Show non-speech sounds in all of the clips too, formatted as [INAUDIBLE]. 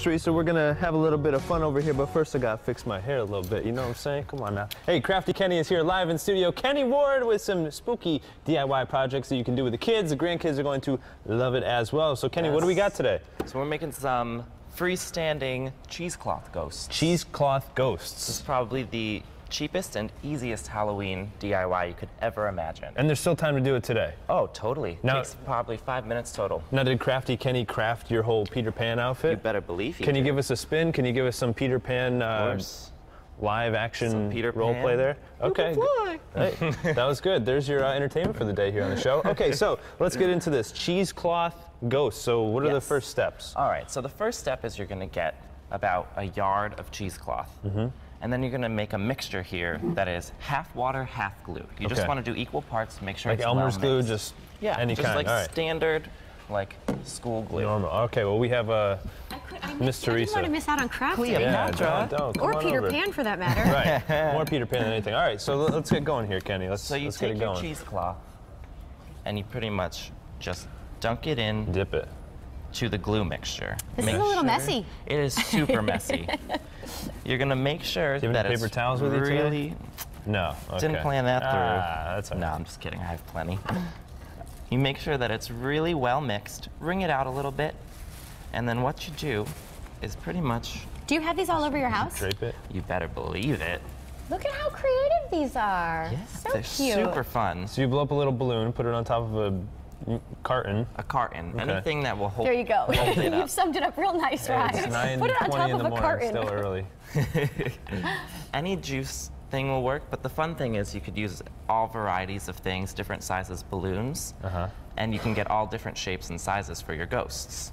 So we're gonna have a little bit of fun over here, but first I gotta fix my hair a little bit, you know what I'm saying? Come on now. Hey, Crafty Kenny is here live in studio. Kenny Ward with some spooky DIY projects that you can do with the kids. The grandkids are going to love it as well. So Kenny, what do we got today? So we're making some freestanding cheesecloth ghosts. Cheesecloth ghosts. This is probably the cheapest and easiest Halloween DIY you could ever imagine. And there's still time to do it today. Oh, totally. Now- Takes probably five minutes total. Now, did Crafty Kenny craft your whole Peter Pan outfit? You better believe he Can you give us a spin? Can you give us some Peter Pan Of uh, course. live action Some Peter role Pan. play there? Okay. fly. Hey, that was good. There's your uh, entertainment for the day here on the show. Okay, so let's get into this cheesecloth ghost. So, what are the first steps? All right, so the first step is you're gonna get about a yard of cheesecloth. Mm-hmm. And then you're gonna make a mixture here that is half water, half glue. You just wanna do equal parts to make sure Like it's Elmer's well glue, just yeah, any just kind. like All right. standard, like school glue. Normal. Okay, well, we have uh, I, could, Miss missed, I didn't want to miss out on crafting. Cleo. yeah, don't, don't. Or Peter over. Pan, for that [LAUGHS] matter. Right, [LAUGHS] more Peter Pan than anything. All right, so let- let's get going here, Kenny. Let's, So you let's get take it your cheesecloth and you pretty much just dunk it in Dip it. To the glue mixture. This Make is a little sure- messy. It is super messy. [LAUGHS] You're gonna make sure Do you have that any it's paper towels with you today? really. No. Didn't plan that through. Ah, that's all No. I'm just kidding. I have plenty. you make sure that it's really well mixed. Wring it out a little bit, and then what you do is pretty much. Do you have these all over your house? Drape it. You better believe it. Look at how creative these are. Yes, so they're cute. super fun. So you blow up a little balloon, put it on top of a carton. A carton, Okay. anything that will hold. There you go. it [LAUGHS] You've up. summed it up real nice, right? Put it on top in of the a morning, carton. still early. [LAUGHS] Any juice thing will work, but the fun thing is you could use all varieties of things, different sizes balloons, Uh-huh. and you can get all different shapes and sizes for your ghosts.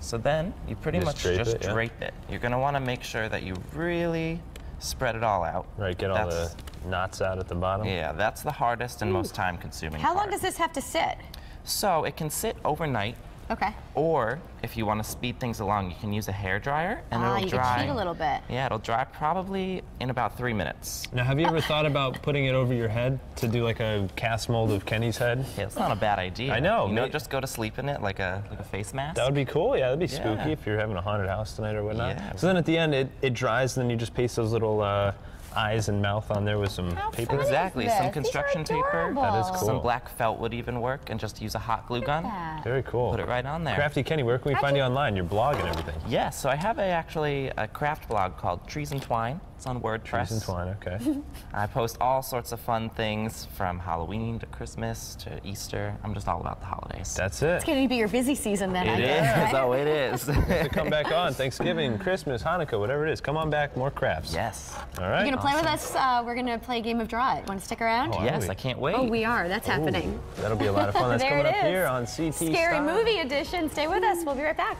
So then you pretty Just much drape just it, yeah. drape it. You're gonna want to make sure that you really spread it all out. Right, get all That's- the knots out at the bottom. Yeah, that's the hardest and most time-consuming. How long does this have to sit? So it can sit overnight, Okay. or if you want to speed things along, you can use a hair dryer, and Ah, it'll you dry. can cheat a little bit. Yeah, it'll dry probably in about three minutes. Now, have you ever thought about putting it over your head to do like a cast mold of Kenny's head? Yeah, it's not a bad idea. I know, You know, just go to sleep in it like a like a face mask. That would be cool. Yeah, that'd be Yeah. spooky if you're having a haunted house tonight or whatnot. Yeah. So then at the end, it, it dries, and then you just paste those little uh, eyes and mouth on there with some How paper. Exactly, some this? These are construction paper. That is cool. Some black felt would even work, and just use a hot glue gun. That. Very cool. Put it right on there. Crafty Kenny, where can we How'd find you you- online? Your blog and everything. Yeah, so I have a, actually a craft blog called Trees and Twine. It's on WordPress. Trees and twine. Okay. [LAUGHS] I post all sorts of fun things from Halloween to Christmas to Easter. I'm just all about the holidays. That's it. It's going to be your busy season then, I It guess, right? Oh, it is. [LAUGHS] So come back on [LAUGHS] Thanksgiving, Christmas, Hanukkah, whatever it is. Come on back, more crafts. yes. All right. You're going to play with us? Uh, we're going to play a game of Draw It. Want to stick around? Oh, Yes. I can't wait. Oh, we are. That's happening. That'll be a lot of fun. That's there coming it up here on CT Scary Style. movie edition. Stay with us. We'll be right back.